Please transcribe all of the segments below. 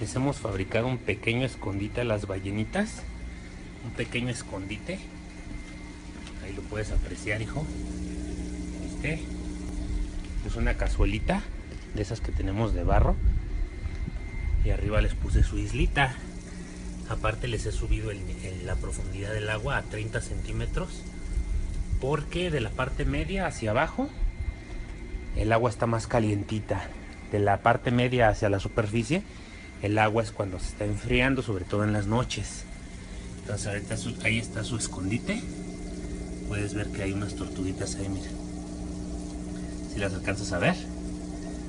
les hemos fabricado un pequeño escondite a las ballenitas. Un pequeño escondite. Ahí lo puedes apreciar, hijo. ¿Viste? Es una cazuelita de esas que tenemos de barro. Y arriba les puse su islita. Aparte les he subido la profundidad del agua a 30 centímetros. Porque de la parte media hacia abajo el agua está más calientita. De la parte media hacia la superficie el agua es cuando se está enfriando, sobre todo en las noches. Entonces ahorita ahí está su escondite. Puedes ver que hay unas tortuguitas ahí, mira. Si las alcanzas a ver.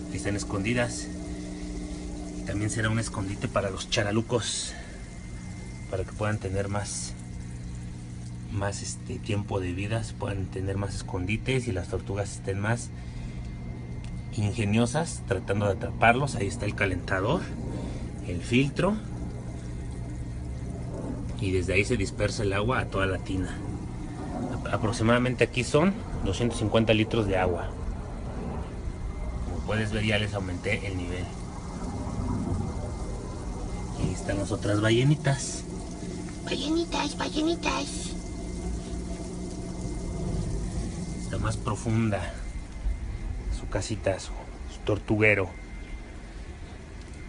Ahí están escondidas. También será un escondite para los charalucos. Para que puedan tener más más este tiempo de vida, se puedan tener más escondites y las tortugas estén más ingeniosas tratando de atraparlos. Ahí está el calentador, el filtro y desde ahí se dispersa el agua a toda la tina. Aproximadamente aquí son 250 litros de agua. Como puedes ver ya les aumenté el nivel. Y ahí están las otras ballenitas. Ballenitas, ballenitas. Está más profunda su casita, su, su tortuguero.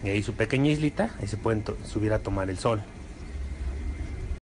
Y ahí su pequeña islita, ahí se pueden subir a tomar el sol.